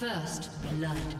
First blood.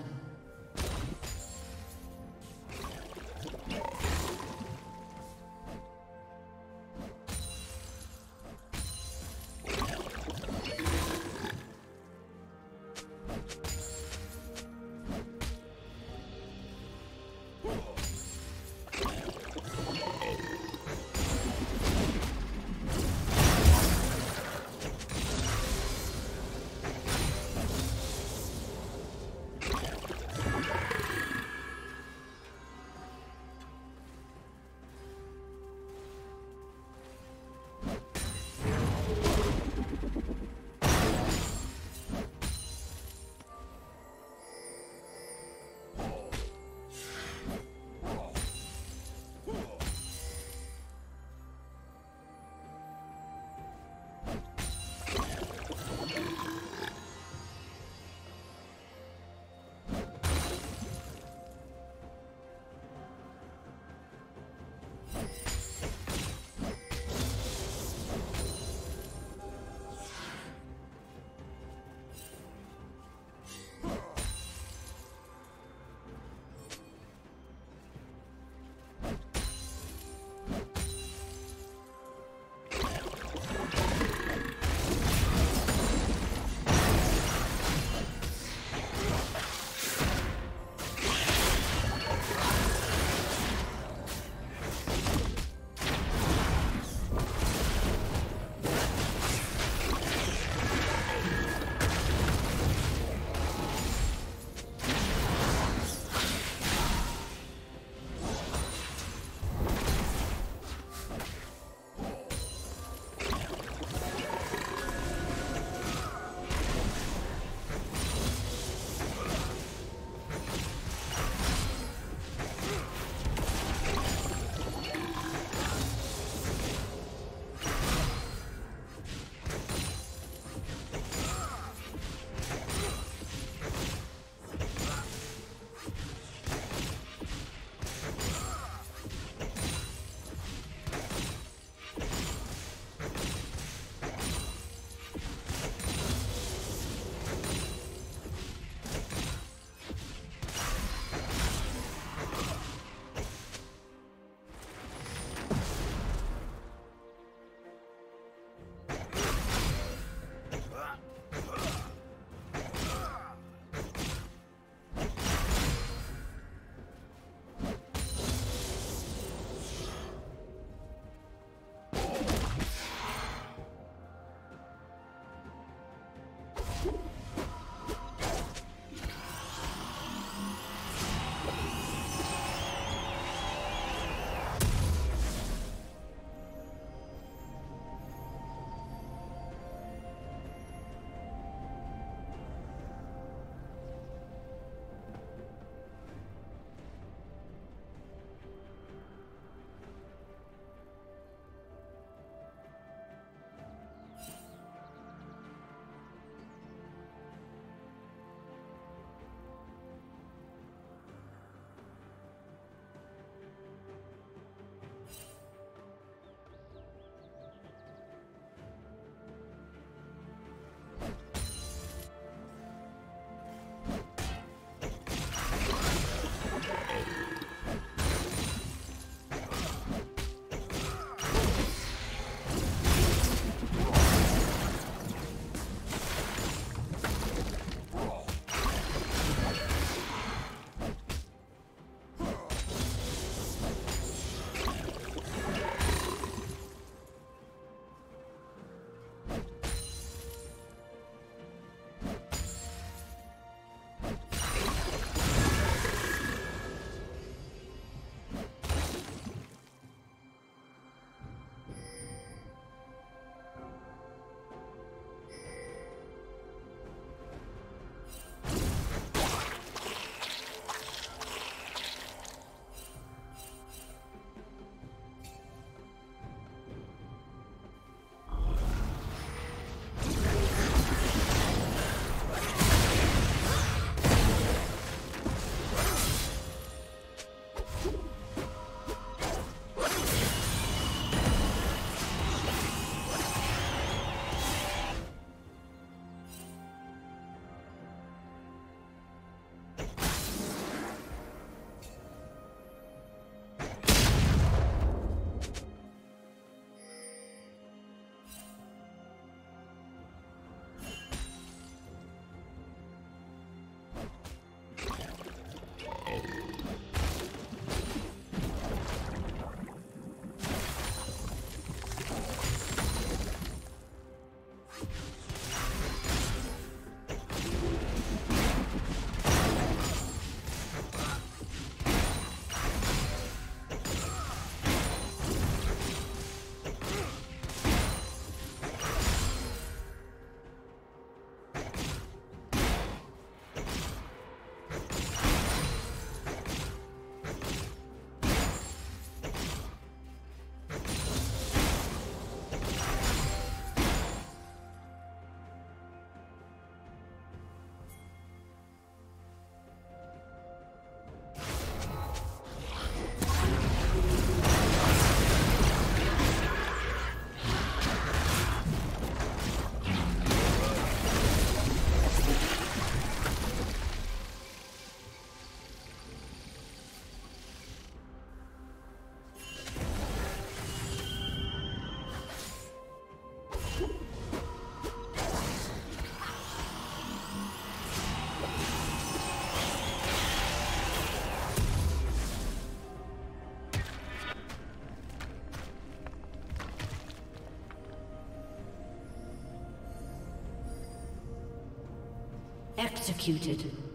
Executed.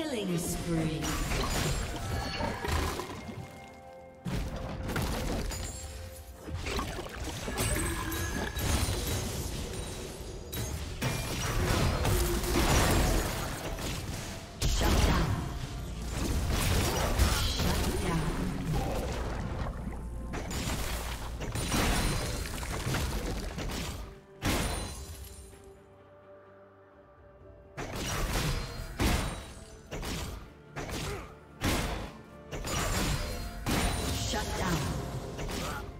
Killing spree. Huh?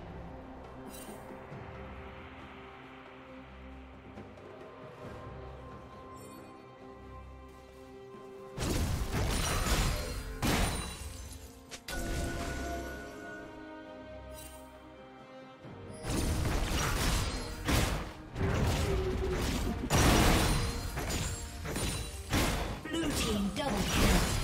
Unkill.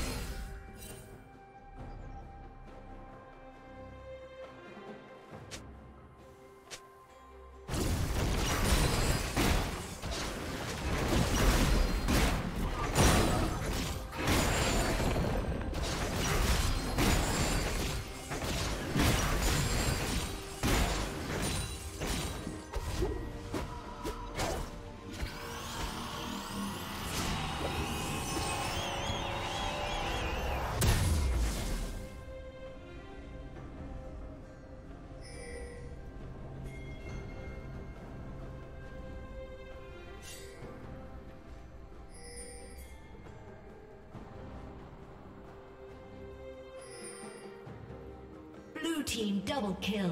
Team double kill.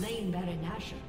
Slain Baron Nashor.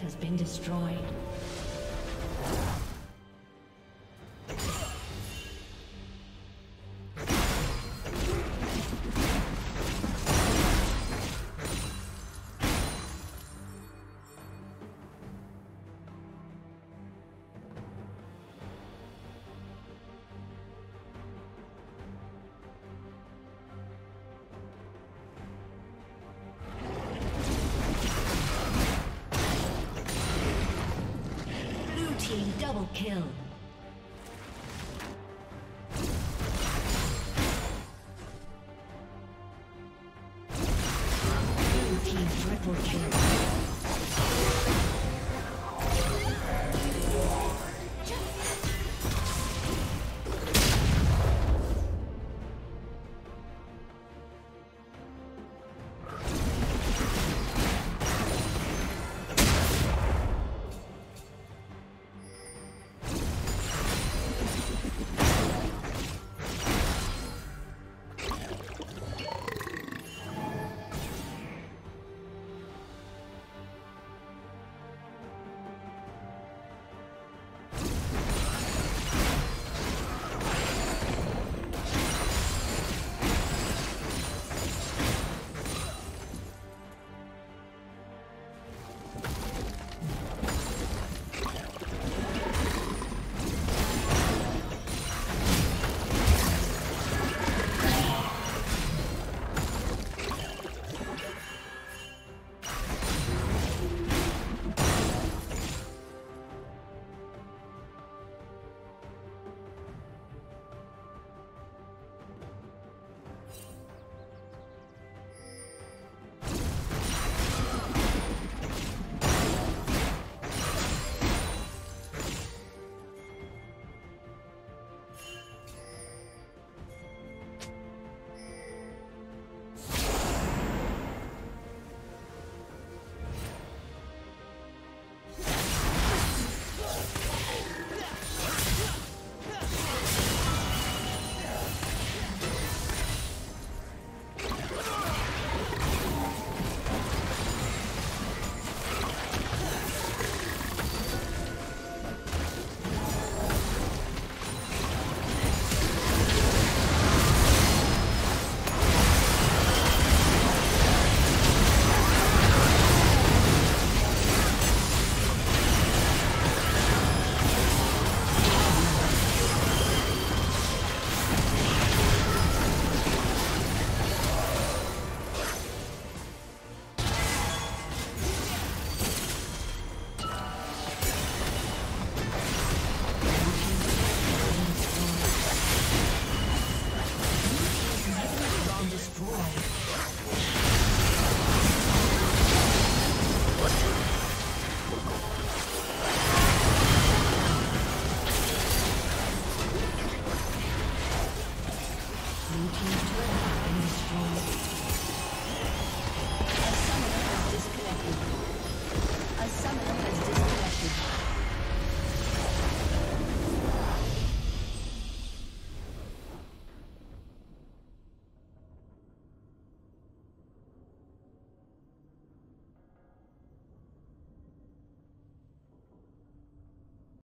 Has been destroyed. Double kill.